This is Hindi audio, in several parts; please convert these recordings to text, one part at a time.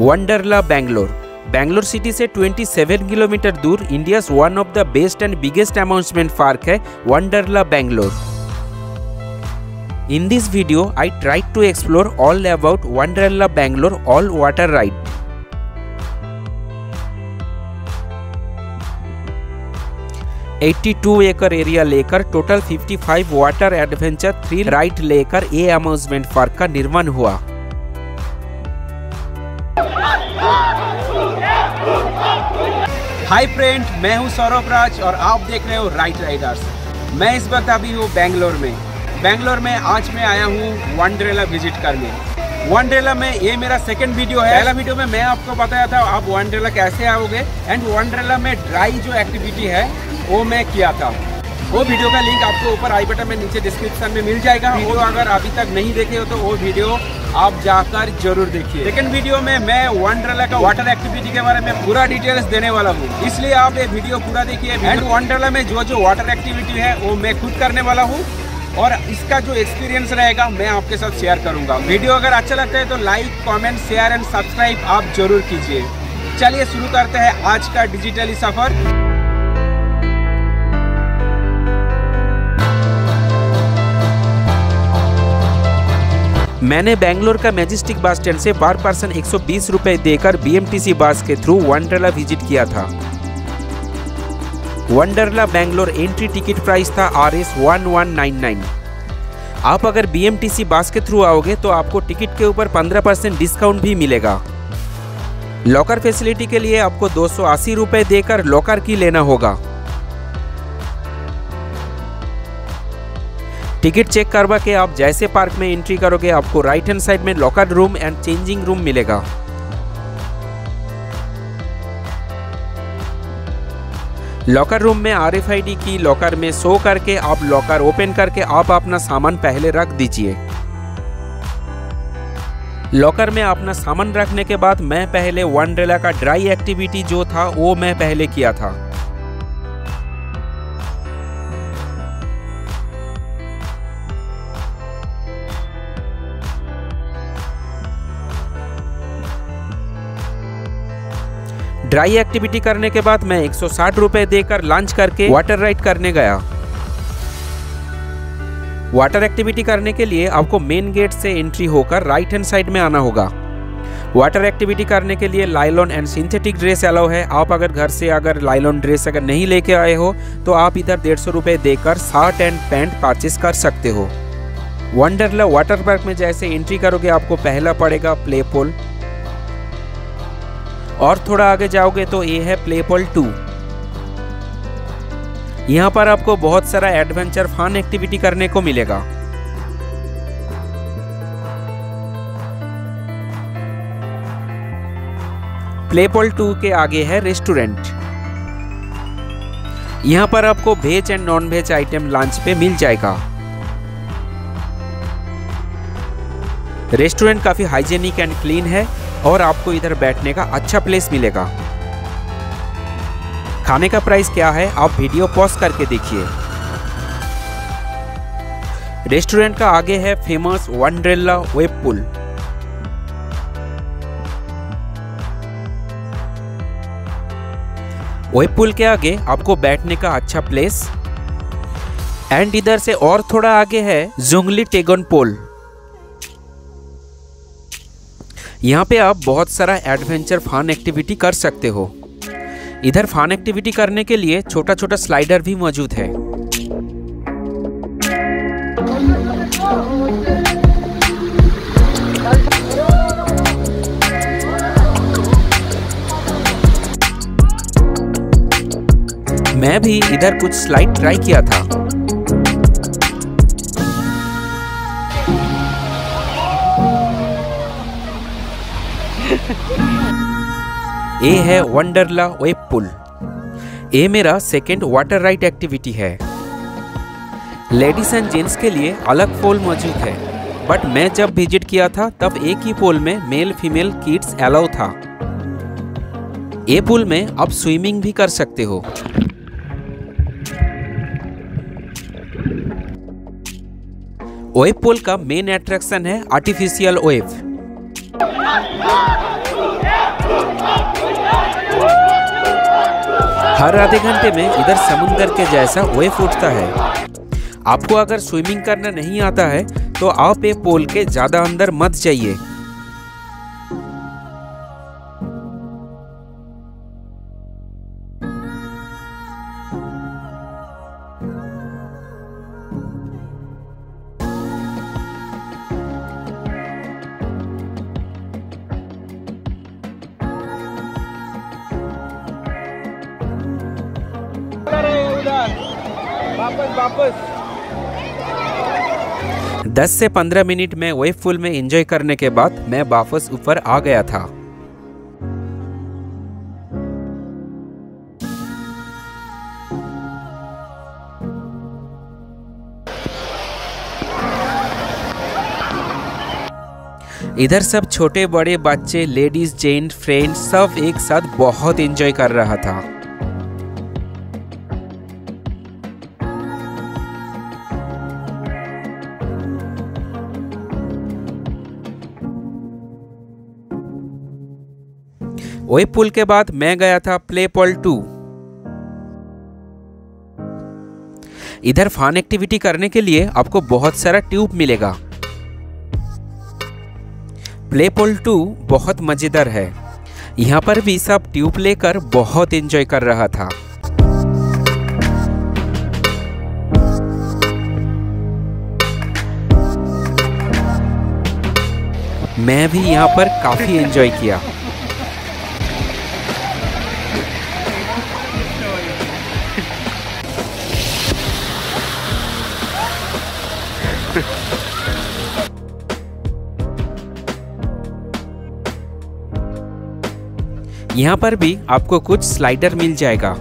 वंडरला बैंगलोर बैंगलोर सिटी से 27 किलोमीटर दूर India one of the best and biggest amusement park है Wonderla Bangalore In this video, I tried to explore all about Wonderla Bangalore all water ride. Two एकड़ एरिया लेकर total 55 water adventure three ride लेकर ये अम्यूजमेंट पार्क का निर्माण हुआ। हाय फ्रेंड मैं हूँ सौरभ राज और आप देख रहे हो राइट राइडर्स मैं इस वक्त अभी हूँ बेंगलोर में। बेंगलोर में आज मैं आया हूँ वनड्रेला विज़िट करने। वनड्रेला में ये मेरा सेकंड वीडियो है। पहला वीडियो में मैं आपको बताया था, आप वनड्रेला कैसे आओगे? एंड वनड्रेला में ड्राई जो एक्टिविटी है, वो मैं किया था। वो वीडियो का लिंक आपको ऊपर आई बटन में नीचे डिस्क्रिप्शन में मिल जाएगा। वो अगर अभी तक नहीं देखे हो तो वो वीडियो आप जाकर ज़रूर देखिए। सेकंड वीडियो में मैं वनड्रेला का वाटर एक्टिविटी के बारे में पूरा डिटेल्स देने वाला हूँ। इसलिए आप ये वीडियो पूरा देखिए। एंड वनड्रेला में जो जो वाटर एक्टिविटी है वो मैं खुद करने वाला हूँ। और इसका जो एक्सपीरियंस रहेगा मैं आपके साथ शेयर करूँगा। वीडियो अगर अच्छा लगता है तो like comment share and subscribe आप ज़रूर कीजिए। चलिए शुरू करते हैं आज का डिजिटली सफ़र मैंने बैंगलोर का मैजिस्टिक बस स्टैंड से पर पर्सन 120 रुपए देकर बीएमटीसी बस के थ्रू वंडरला विज़िट किया था। Wonderla Bangalore entry ticket price था R S one one nine nine आप अगर बी एम टी सी बस के थ्रू आओगे तो आपको टिकट के ऊपर 15 परसेंट डिस्काउंट भी मिलेगा। लॉकर फैसिलिटी के लिए आपको दो सौ देकर लॉकर की लेना होगा। टिकट चेक करवा के आप जैसे पार्क में एंट्री करोगे, आपको राइट हैंड साइड में locker room and changing room मिलेगा। लॉकर रूम में आर एफ़ की लॉकर में शो करके, आप लॉकर ओपन करके आप अपना सामान पहले रख दीजिए। लॉकर में अपना सामान रखने के बाद मैं पहले वनड्रेला का ड्राई एक्टिविटी जो था, वो मैं पहले किया था। ड्राई एक्टिविटी करने के बाद मैं 160 रुपए देकर लंच करके वाटर राइड करने गया। वाटर एक्टिविटी करने के लिए आपको मेन गेट से एंट्री होकर राइट हैंड साइड में आना होगा। वाटर एक्टिविटी करने के लिए nylon and synthetic dress allow है। आप अगर घर से अगर लाइलॉन ड्रेस अगर नहीं लेके आए हो तो आप इधर डेढ़ सौ रुपये देकर शर्ट एंड पैंट परचेस कर सकते हो। वंडरला वाटर पार्क में जैसे एंट्री करोगे, आपको पहला पड़ेगा प्ले पोल और थोड़ा आगे जाओगे तो ये है प्लेपोल टू यहाँ पर आपको बहुत सारा एडवेंचर फन एक्टिविटी करने को मिलेगा। प्लेपोल टू के आगे है रेस्टोरेंट यहाँ पर आपको veg and non veg item lunch पे मिल जाएगा। रेस्टोरेंट काफ़ी हाइजेनिक एंड क्लीन है। और आपको इधर बैठने का अच्छा प्लेस मिलेगा। खाने का प्राइस क्या है, आप वीडियो पॉज करके देखिए। रेस्टोरेंट का आगे है famous Wonderla wave pool wave pool के आगे आपको बैठने का अच्छा प्लेस एंड इधर से और थोड़ा आगे है जुंगली टेगन पोल यहाँ पे आप बहुत सारा एडवेंचर फन एक्टिविटी कर सकते हो। इधर फन एक्टिविटी करने के लिए छोटा छोटा स्लाइडर भी मौजूद है। मैं भी इधर कुछ स्लाइड ट्राई किया था। ये है वंडरला वेब पुल ये मेरा सेकेंड वाटर राइड एक्टिविटी है. लेडीज़ एंड जेंट्स के लिए अलग पोल मौजूद है. बट मैं जब विज़िट किया था, तब एक ही पोल में मेल फीमेल किड्स अलाउ था. ये पुल में आप स्विमिंग भी कर सकते हो. वेब पुल का मेन अट्रैक्शन है आर्टिफिशियल वेव हर आधे घंटे में इधर समुंदर के जैसा वेव उठता है। आपको अगर स्विमिंग करना नहीं आता है तो आप ये पोल के ज़्यादा अंदर मत जाइए। वापस। 10 से 15 मिनट में वेव फुल में एंजॉय करने के बाद मैं वापस ऊपर आ गया था। इधर सब छोटे बड़े बच्चे लेडीज़ जेंट फ्रेंड्स सब एक साथ बहुत एंजॉय कर रहा था। वही पुल के बाद मैं गया था प्ले पॉल टू इधर फन एक्टिविटी करने के लिए आपको बहुत सारा ट्यूब मिलेगा। प्ले पॉल टू बहुत मज़ेदार है। यहाँ पर भी सब ट्यूब लेकर बहुत एंजॉय कर रहा था। मैं भी यहाँ पर काफ़ी एंजॉय किया। यहाँ पर भी आपको कुछ स्लाइडर मिल जाएगा।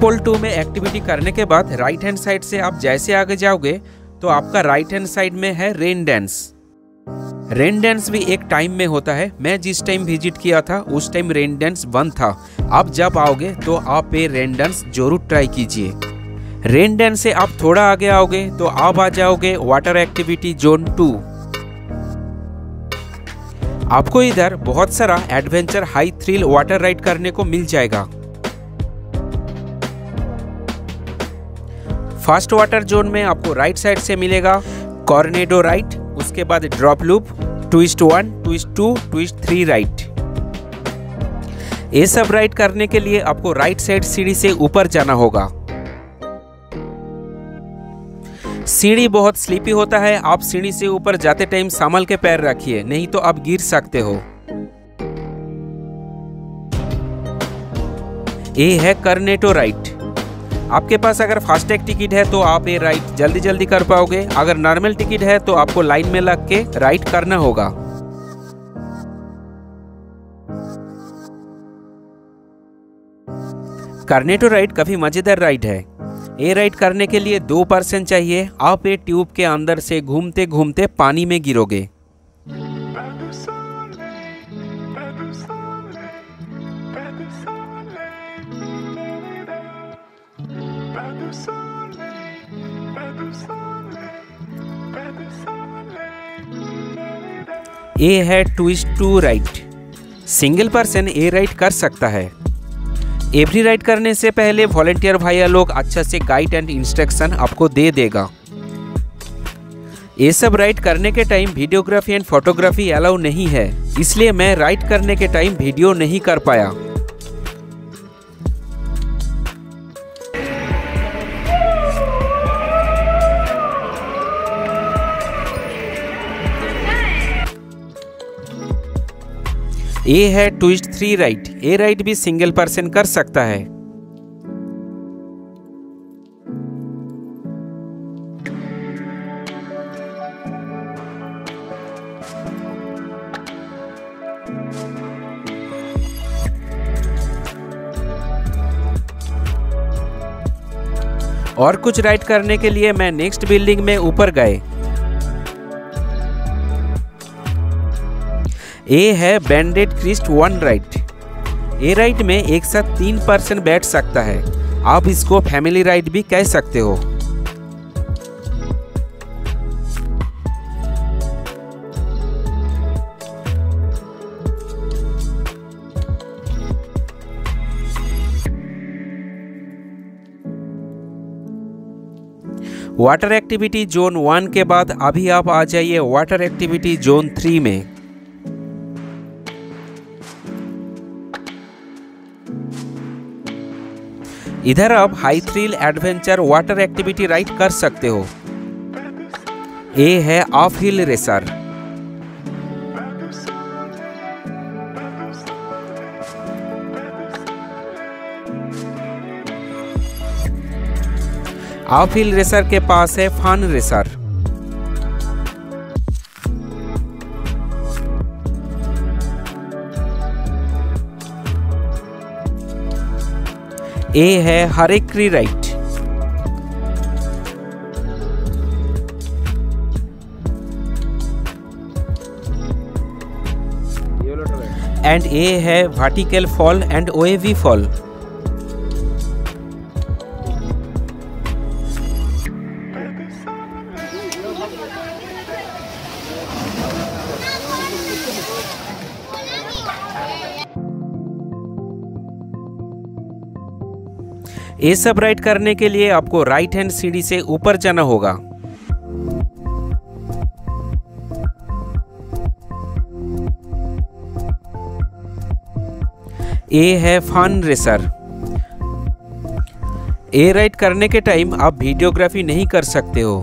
प्ले टू में एक्टिविटी करने के बाद राइट हैंड साइड से आप जैसे आगे जाओगे तो आपका राइट हैंड साइड में है रेन डांस रेन डांस भी एक टाइम में होता है। मैं जिस टाइम विज़िट किया था, उस टाइम रेन डांस बंद था। आप जब आओगे तो आप ये रेन डांस ज़रूर ट्राई कीजिए। रेन डांस से आप थोड़ा आगे आओगे तो आप आ जाओगे वाटर एक्टिविटी जोन टू आपको इधर बहुत सारा adventure high thrill water ride करने को मिल जाएगा। फ़र्स्ट वाटर जोन में आपको राइट साइड से मिलेगा। कॉर्नेडो राइट उसके बाद drop loop twist one twist two twist three ride ये सब राइट करने के लिए आपको राइट साइड सीढ़ी से ऊपर जाना होगा। सीढ़ी बहुत स्लीपी होता है, आप सीढ़ी से ऊपर जाते टाइम संभल के पैर रखिए, नहीं तो आप गिर सकते हो। ये है कर्नेटो राइट आपके पास अगर फास्टैग टिकट है तो आप ये राइड जल्दी जल्दी कर पाओगे। अगर नॉर्मल टिकट है तो आपको लाइन में लग के राइड करना होगा। कर्नेटो राइड काफ़ी मज़ेदार राइड है। ये राइड करने के लिए दो पर्सन चाहिए। आप ये ट्यूब के अंदर से घूमते घूमते पानी में गिरोगे। ए है twist two ride single person ए राइट कर सकता है। एवरी राइट करने से पहले वॉलेंटियर भाइया लोग अच्छा से गाइड एंड इंस्ट्रक्शन आपको दे देगा। ये सब राइट करने के time videography and photography allow नहीं है। इसलिए मैं राइट करने के टाइम वीडियो नहीं कर पाया। ए है ट्विस्ट थ्री राइट ए राइट भी सिंगल पर्सन कर सकता है। और कुछ राइट करने के लिए मैं नेक्स्ट बिल्डिंग में ऊपर गए। ये है बैंडेड क्रिस्ट वन राइट ए राइट में एक साथ तीन पर्सन बैठ सकता है। आप इसको फैमिली राइड भी कह सकते हो। वाटर एक्टिविटी जोन वन के बाद अभी आप आ जाइए वाटर एक्टिविटी जोन थ्री में। इधर आप high thrill adventure water activity ride कर सकते हो। ए है off hill racer off hill racer के पास है फन रेसर ए है हरेक्री राइट एंड ए है vertical fall and wavy fall ये सब राइट करने के लिए आपको राइट हैंड सीढ़ी से ऊपर जाना होगा। ए है फन रेसर ए राइट करने के टाइम आप वीडियोग्राफी नहीं कर सकते हो।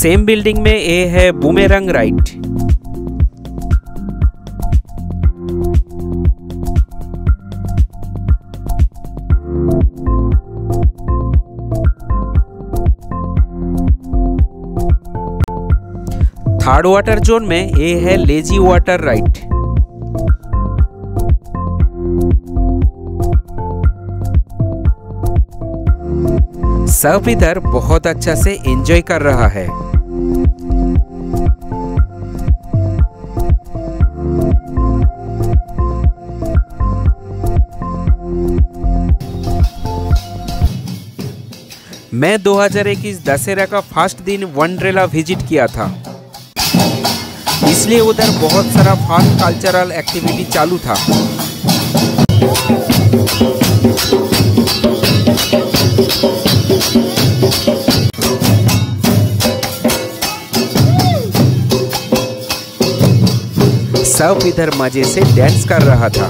सेम बिल्डिंग में ए है boomerang ride. Third water zone में ए है लेजी वाटर राइट। सब इधर बहुत अच्छा से एंजॉय कर रहा है। मैं 2021 दशहरा का फ़र्स्ट दिन वनड्रेला विज़िट किया था। इसलिए उधर बहुत सारा फन कल्चरल एक्टिविटी चालू था। सब इधर मज़े से डांस कर रहा था।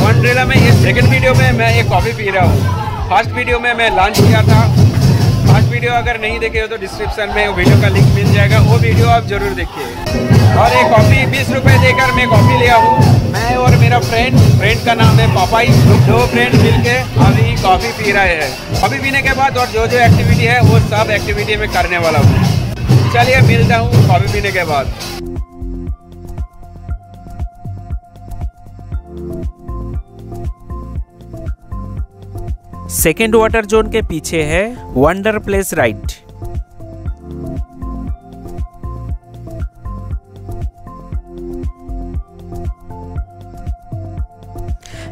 वनड्रेला में ये सेकंड वीडियो में मैं ये कॉफ़ी पी रहा हूँ। फ़र्स्ट वीडियो में मैं लंच किया था। फ़र्स्ट वीडियो अगर नहीं देखे हो तो डिस्क्रिप्शन में वीडियो का लिंक मिल जाएगा। वो वीडियो आप ज़रूर देखिए। और ये कॉफ़ी बीस रुपए देकर मैं कॉफ़ी लिया हूँ मैं और मेरा फ्रेंड फ्रेंड का नाम है पापाई। दो फ्रेंड मिल के अभी कॉफ़ी पी रहे हैं। कॉफ़ी पीने के बाद और जो जो एक्टिविटी है, वो सब एक्टिविटी में करने वाला हूँ। चलिए मिलता हूँ कॉफ़ी पीने के बाद। सेकेंड वाटर जोन के पीछे है वंडर प्लेस राइड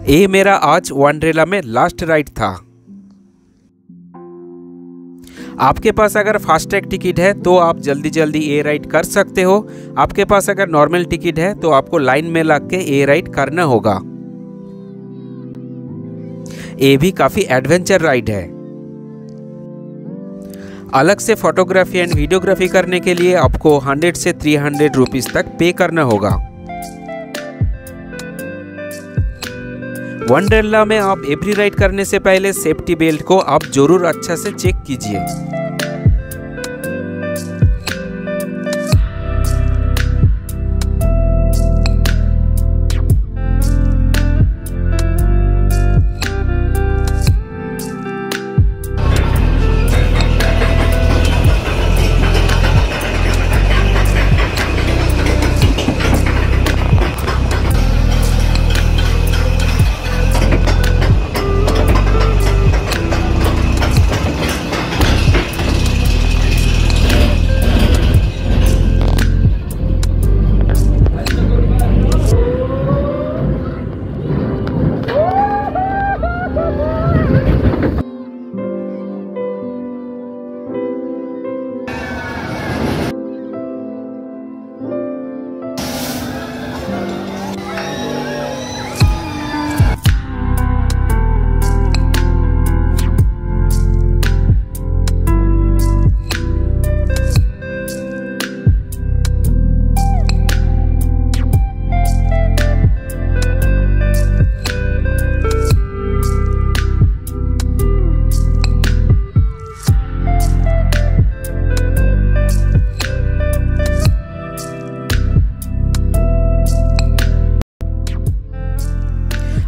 ये मेरा आज वनड्रेला में लास्ट राइड था। आपके पास अगर फास्टैग टिकट है तो आप जल्दी जल्दी ए राइड कर सकते हो। आपके पास अगर नॉर्मल टिकट है तो आपको लाइन में लग के ए राइड करना होगा। ये भी काफ़ी एडवेंचर राइड है। अलग से फोटोग्राफी एंड वीडियोग्राफी करने के लिए आपको 100 से 300 रुपीस तक पे करना होगा। वनडेला में आप एवरी राइड करने से पहले सेफ्टी बेल्ट को आप ज़रूर अच्छा से चेक कीजिए।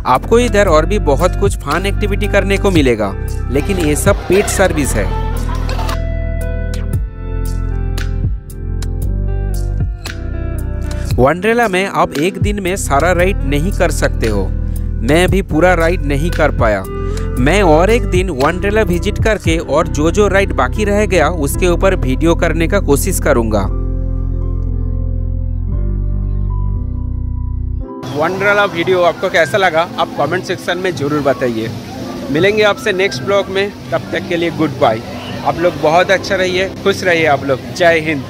आपको इधर और भी बहुत कुछ फन एक्टिविटी करने को मिलेगा, लेकिन ये सब पेड सर्विस है। वनड्रेला में आप एक दिन में सारा राइड नहीं कर सकते हो। मैं भी पूरा राइड नहीं कर पाया। मैं और एक दिन वनड्रेला विज़िट करके और जो जो राइड बाकी रह गया, उसके ऊपर वीडियो करने का कोशिश करूँगा। वनड्रेला वीडियो आपको कैसा लगा? आप कमेंट सेक्शन में ज़रूर बताइए। मिलेंगे आपसे नेक्स्ट ब्लॉग में। तब तक के लिए गुड बाय आप लोग बहुत अच्छा रहिए। खुश रहिए आप लोग। जय हिंद।